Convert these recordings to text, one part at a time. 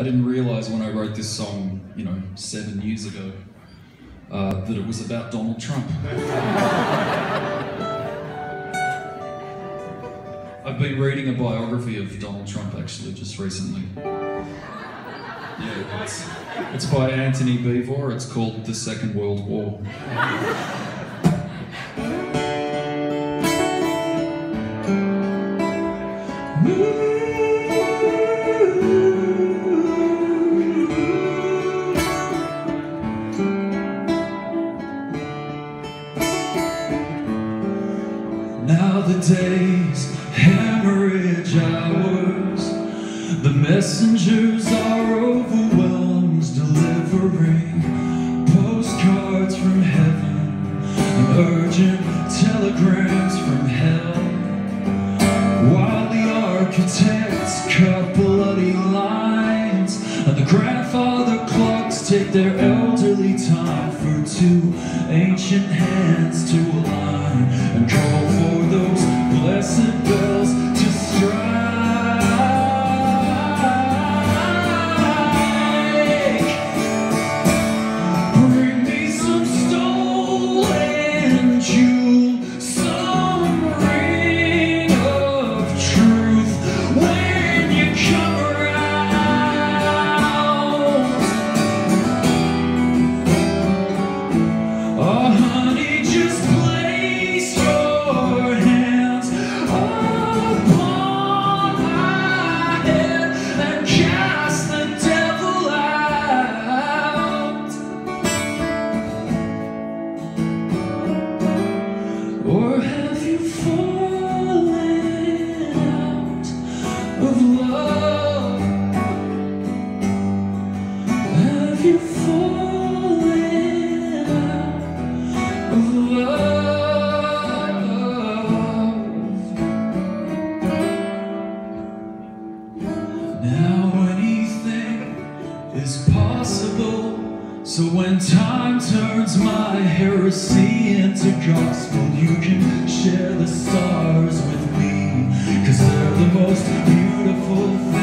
I didn't realize when I wrote this song, you know, seven years ago, uh, that it was about Donald Trump. I've been reading a biography of Donald Trump actually just recently. Yeah, it's, it's by Antony Beevor. It's called The Second World War. The days, hemorrhage hours, the messengers are overwhelmed, delivering postcards from heaven urgent telegrams from hell. While the architects cut bloody lines and the grandfather clocks take their elderly time for two ancient hands to is possible. So when time turns my heresy into gospel, you can share the stars with me. Cause they're the most beautiful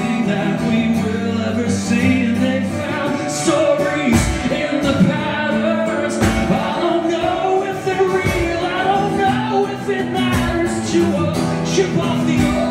worship off the old